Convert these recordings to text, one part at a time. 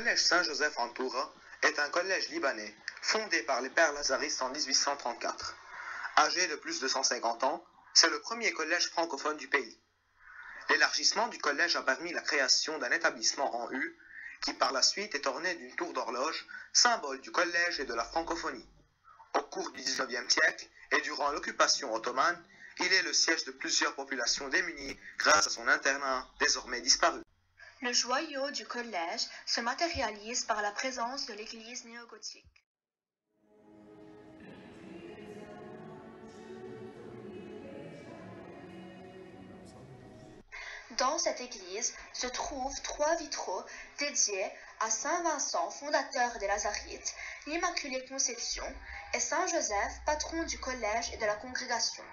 collège Saint-Joseph en est un collège libanais fondé par les pères lazaristes en 1834. Âgé de plus de 150 ans, c'est le premier collège francophone du pays. L'élargissement du collège a permis la création d'un établissement en U qui par la suite est orné d'une tour d'horloge, symbole du collège et de la francophonie. Au cours du XIXe siècle et durant l'occupation ottomane, il est le siège de plusieurs populations démunies grâce à son internat désormais disparu. Le joyau du collège se matérialise par la présence de l'église néogothique. Dans cette église se trouvent trois vitraux dédiés à Saint Vincent, fondateur des Lazarites, l'Immaculée Conception et Saint Joseph, patron du collège et de la congrégation.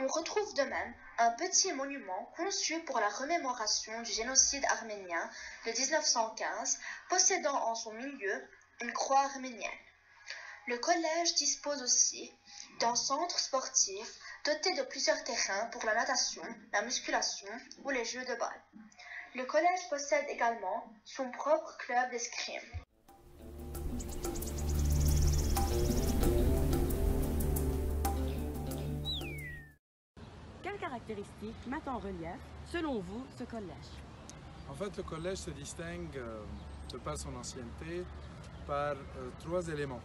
On retrouve de même un petit monument conçu pour la remémoration du génocide arménien de 1915, possédant en son milieu une croix arménienne. Le collège dispose aussi d'un centre sportif doté de plusieurs terrains pour la natation, la musculation ou les jeux de balle. Le collège possède également son propre club d'escrime. Quelles caractéristiques mettent en relief, selon vous, ce collège? En fait, le collège se distingue, euh, de par son ancienneté, par euh, trois éléments.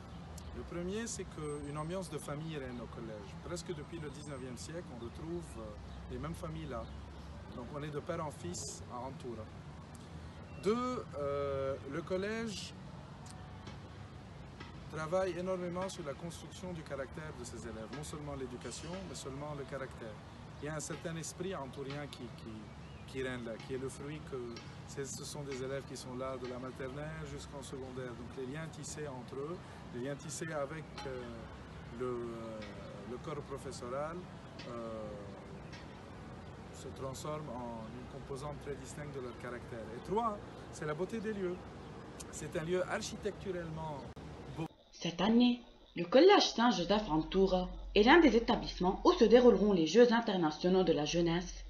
Le premier, c'est qu'une ambiance de famille règne au collège. Presque depuis le 19e siècle, on retrouve euh, les mêmes familles là. Donc on est de père en fils à Antoura. Deux, le collège travaille énormément sur la construction du caractère de ses élèves. Non seulement l'éducation, mais seulement le caractère. Il y a un certain esprit antourien qui, qui, qui règne là, qui est le fruit que ce sont des élèves qui sont là de la maternelle jusqu'en secondaire. Donc les liens tissés entre eux, les liens tissés avec euh, le, euh, le, corps professoral euh, se transforment en une composante très distincte de leur caractère. Et trois, c'est la beauté des lieux. C'est un lieu architecturellement beau. Cette année, le Collège Saint-Joseph en Toura est l'un des établissements où se dérouleront les Jeux internationaux de la jeunesse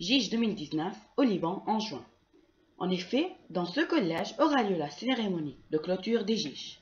JIJ 2019 au Liban en juin. En effet, dans ce collège aura lieu la cérémonie de clôture des JIJ.